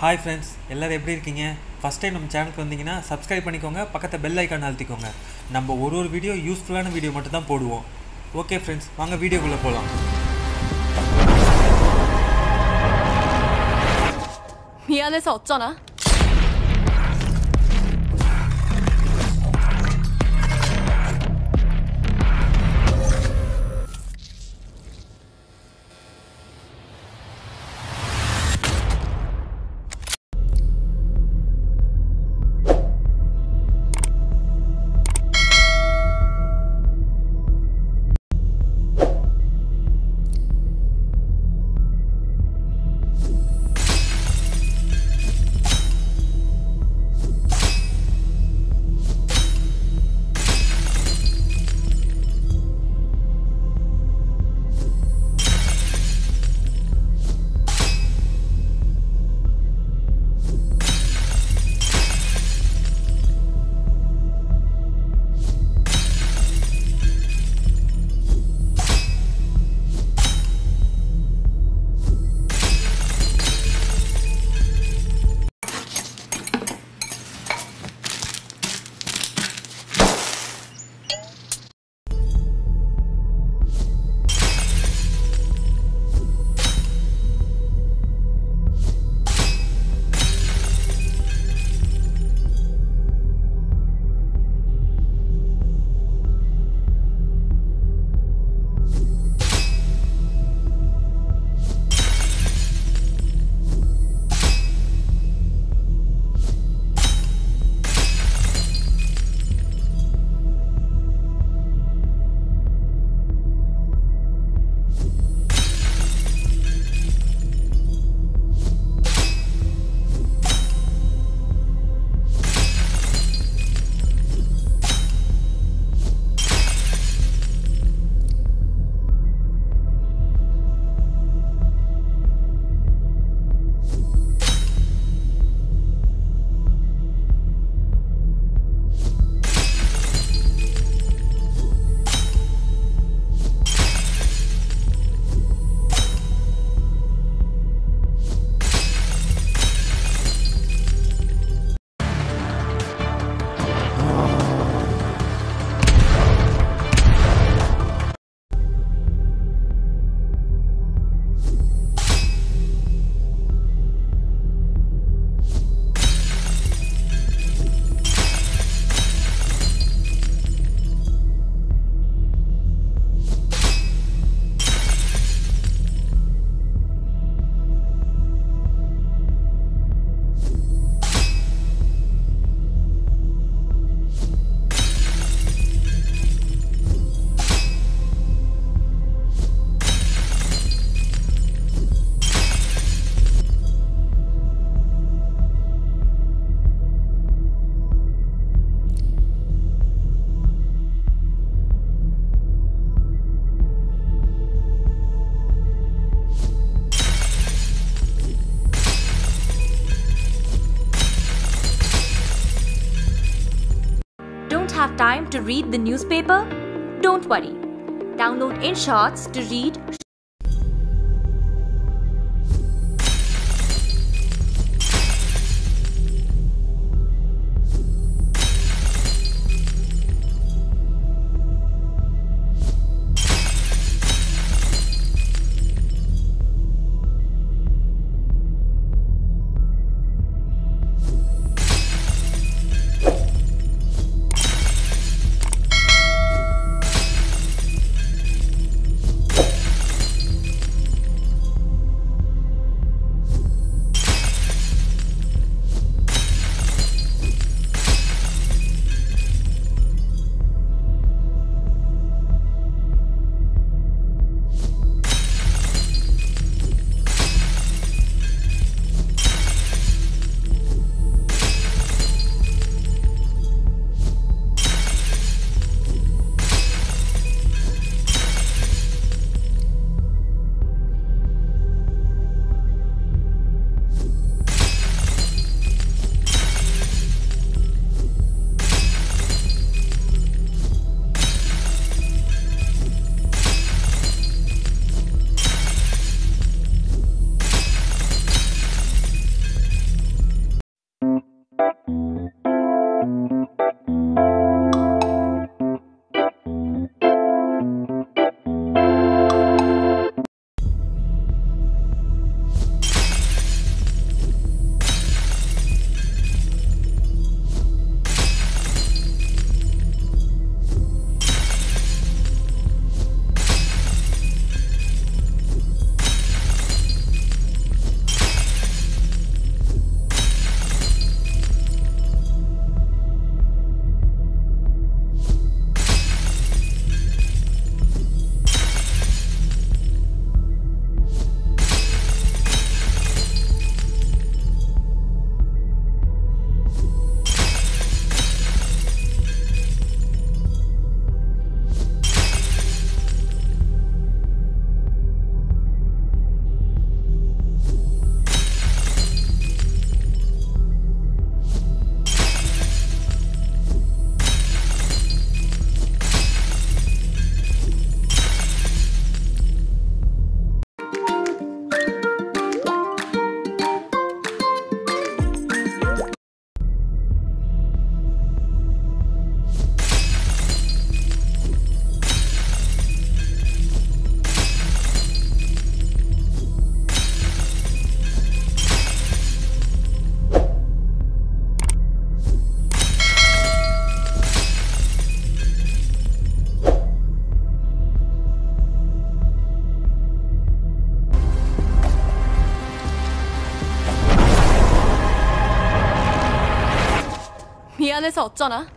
Hi friends எல்லோரும் எப்படி இருக்கீங்க ஃபஸ்ட் டைம் நம்ம சேனலுக்கு வந்தீங்கன்னா சப்ஸ்கிரைப் பண்ணிக்கோங்க பக்கத்தில் பெல் ஐக்கான் அழுத்திக்கோங்க நம்ம ஒரு ஒரு வீடியோ யூஸ்ஃபுல்லான வீடியோ மட்டும் தான் போடுவோம் ஓகே ஃப்ரெண்ட்ஸ் வாங்க வீடியோக்குள்ளே போகலாம் 미안해서 어쩌나? Have time to read the newspaper? Don't worry. Download InShots to read 미안해서 어쩌나?